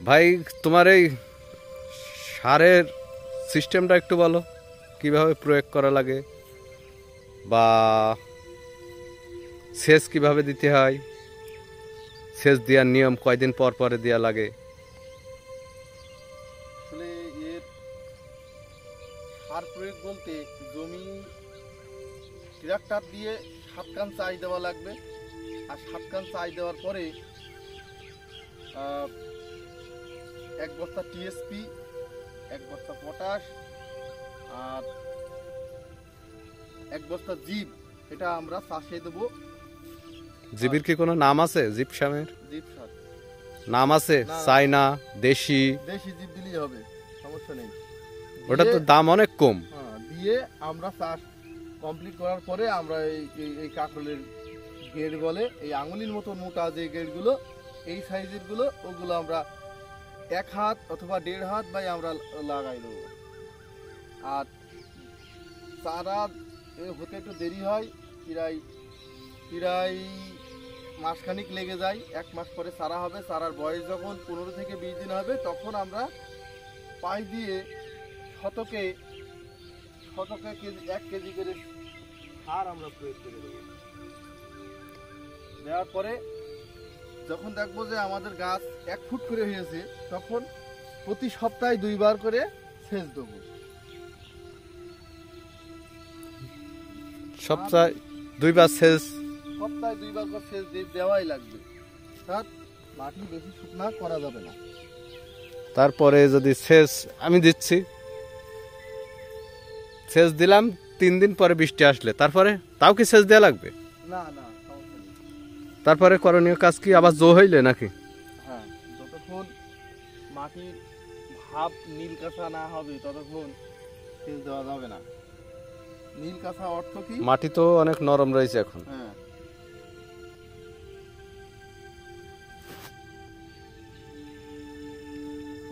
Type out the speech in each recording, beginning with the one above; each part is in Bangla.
ভাই, তোমার এই সারের সিস্টেমটা একটু বলো। কীভাবে প্রয়োগ করা লাগে? বা সেচ কীভাবে দিতে হয়? সেচ দেওয়ার নিয়ম কয়দিন পর পরে দেওয়া লাগে? আসলে সার প্রয়োগ বলতে জমি ট্রাক্টর দিয়ে সাত কান চাই দেওয়া লাগবে। আর সাত কান চাই দেওয়ার পরে এক বস্তা টিএসপি এক বস্তা পটাশ আর এক বস্তা জিপ এটা আমরা চাষে দেবো। জিবির কি কোনো নাম আছে জিপসামের জিপ সার। নাম আছে। চাইনা দেশি। দেশি জিপ দিলেই হবে সমস্যা নেই। ওটা তো দাম অনেক কম। হ্যাঁ, দিয়ে আমরা চাষ কমপ্লিট করার পরে আমরা এই এই- কাঁকরোলের গেট বলে এই আঙুলির মতো মোটা যে গেটগুলো এই সাইজেরগুলো ওগুলো আমরা এক হাত অথবা দেড় হাত বাই আমরা লাগাই দেবো আর চারা হতে একটু দেরি হয়, প্রায় প্রায় মাসখানিক লেগে যায়। এক মাস পরে চারা হবে, চারার বয়স যখন পনেরো থেকে বিশ দিন হবে, তখন আমরা পাই দিয়ে শতকে শতকে কেজি, এক কেজি করে সার আমরা প্রয়োগ করে দেবো। দেওয়ার পরে যখন দেখব যে আমাদের গাছ এক ফুট করে হয়েছে তখন প্রতি সপ্তাহে দুইবার করে সেচ দেবো। সপ্তাহে দুইবার সেচ? সপ্তাহে দুইবার করে সেচ দেওয়াই লাগবে। অর্থাৎ মাটি বেশি শুকনা করা যাবে না। তারপরে যদি সেচ আমি দিচ্ছি সেচ দিলাম তিন দিন পরে বৃষ্টি আসলে তারপরে তাও কি সেচ দেওয়া লাগবে? না না তারপরে করণীয় কাজ কি আবার জো হইলে নাকি? মাটির ভাব নীল কাঁচা না হবে ততক্ষণ সেচ দেওয়া যাবে না। নীল কাঁচা অর্থ কি? মাটি তো অনেক নরম রয়েছে এখন। হ্যাঁ।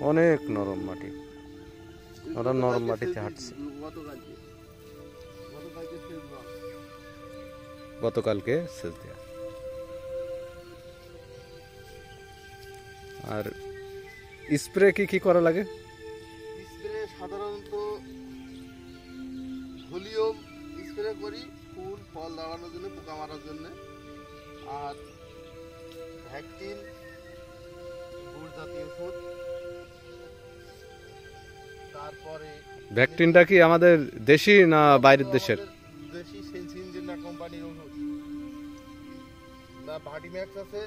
অনেক নরম মাটি। ওরা নরম মাটিতে হাঁটছে। গতকালকে। সেচ দেওয়া আর স্প্রে কি কি করা লাগে? স্প্রে সাধারণত ভলিউম স্প্রে করি ফুল ফল দাঁড়ানোর জন্য পোকা মারার জন্য। আর ভ্যাকসিন গুড় জাতীয় ওষুধ। তারপরে ভ্যাকটিনটা কি আমাদের দেশি না বাইরের দেশের? দেশি সেনসিনজেন্ডা কোম্পানির ওষুধ। না ভাটি ম্যাক্স আছে।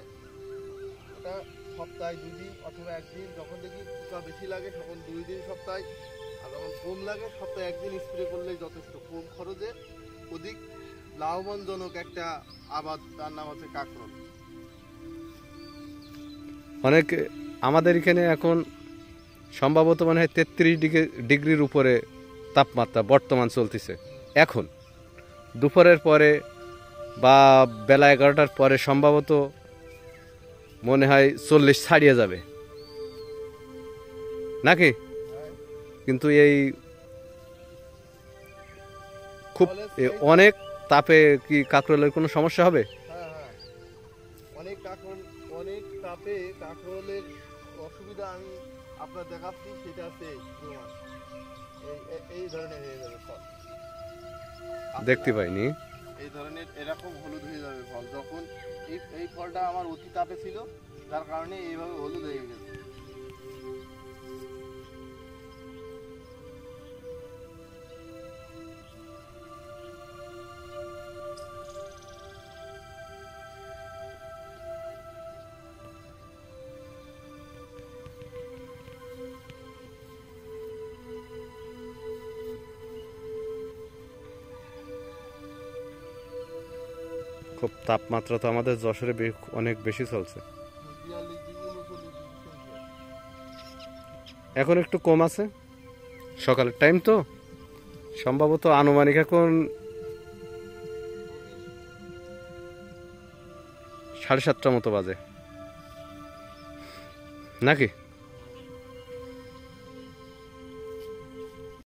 ওটা সপ্তাহে দুই দিন অথবা একদিন, যখন দেখি পোকা বেশি লাগে, তখন দুই দিন সপ্তাহে। আর যখন কম লাগে, সপ্তাহে একদিন স্প্রে করলেই যথেষ্ট। কম খরচে অধিক লাভবানজনক একটা আবাদ, তার নাম হচ্ছে কাঁকরোল। অনেক, আমাদের এখানে এখন সম্ভবত মনে হয় তেত্রিশ ডিগ্রি, ডিগ্রির উপরে তাপমাত্রা বর্তমান চলতেছে। এখন দুপুরের পরে বা বেলা এগারোটার পরে সম্ভবত মনে হয় চল্লিশ ছাড়িয়ে যাবে। নাকি? কিন্তু এই খুব অনেক তাপে কি কাকরোলের কোনো সমস্যা হবে? হ্যাঁ হ্যাঁ। অনেক কাঁকরোল অনেক তাপে কাঁকরোলের অসুবিধা আমি আপনার দেখাচ্ছি সেটা হচ্ছে এই প্রমাণ। এই এ- এই ধরনের হয়ে যাবে ফল। দেখতে পাইনি। এই ধরনের এরকম হলুদ হয়ে যাবে ফল। এই ফলটা আমার অতি তাপে ছিল যার কারণে এইভাবে হলুদ হয়ে গেছে। খুব তাপমাত্রা তো আমাদের যশোরে অনেক বেশি চলছে। এখন একটু কম আছে। সকালের টাইম তো। সম্ভবত আনুমানিক এখন সাড়ে সাতটার মতো বাজে। নাকি?